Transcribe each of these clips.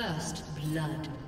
First blood.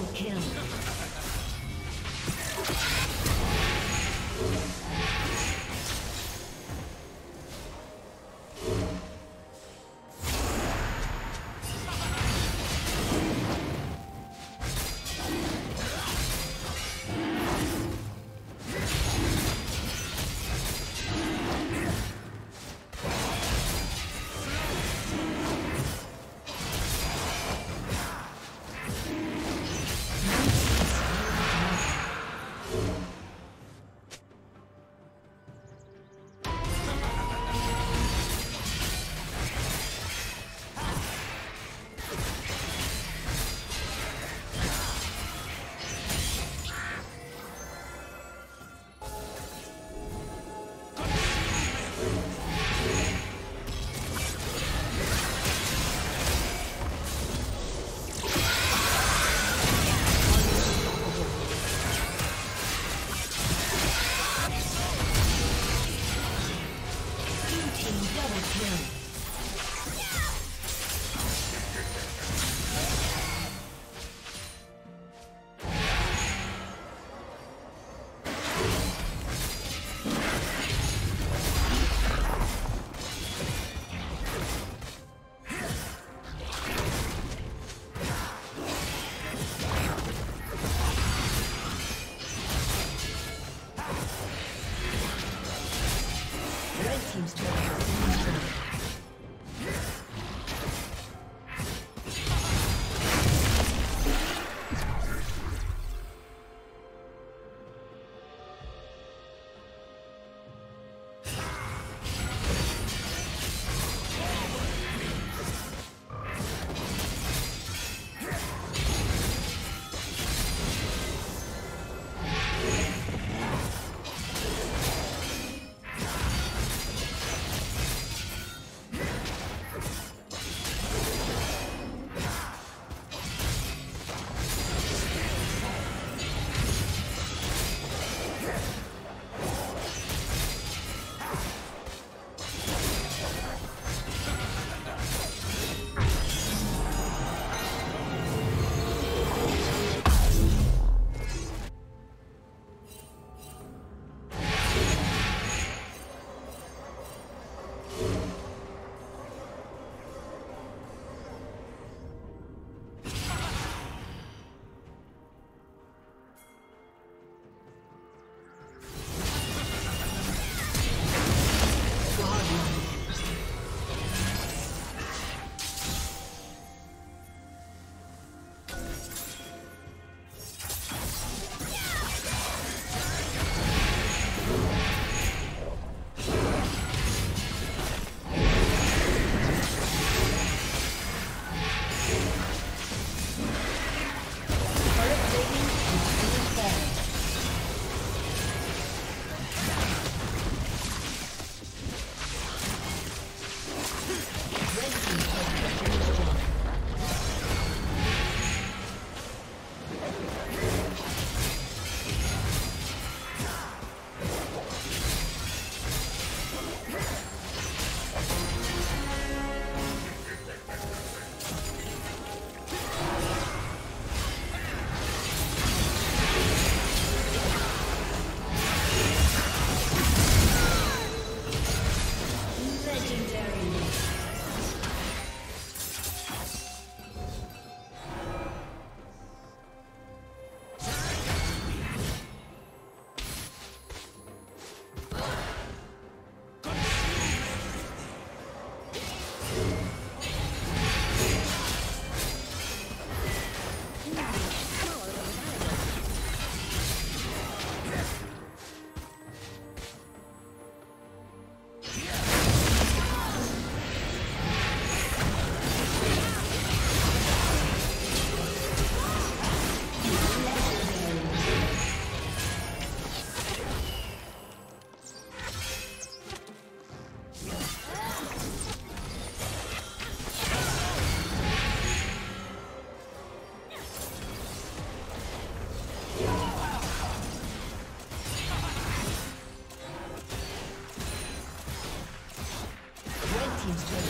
Double kill. team's turret.